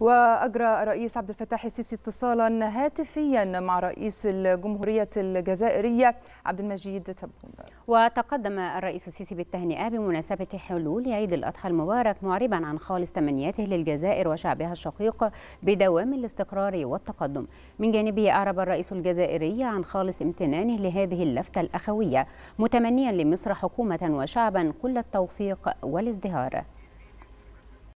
وأجرى الرئيس عبد الفتاح السيسي اتصالا هاتفيا مع رئيس الجمهورية الجزائرية عبد المجيد تبون. وتقدم الرئيس السيسي بالتهنئة بمناسبة حلول عيد الأضحى المبارك معربا عن خالص تمنياته للجزائر وشعبها الشقيق بدوام الاستقرار والتقدم. من جانبه أعرب الرئيس الجزائري عن خالص امتنانه لهذه اللفتة الأخوية متمنيا لمصر حكومة وشعبا كل التوفيق والازدهار.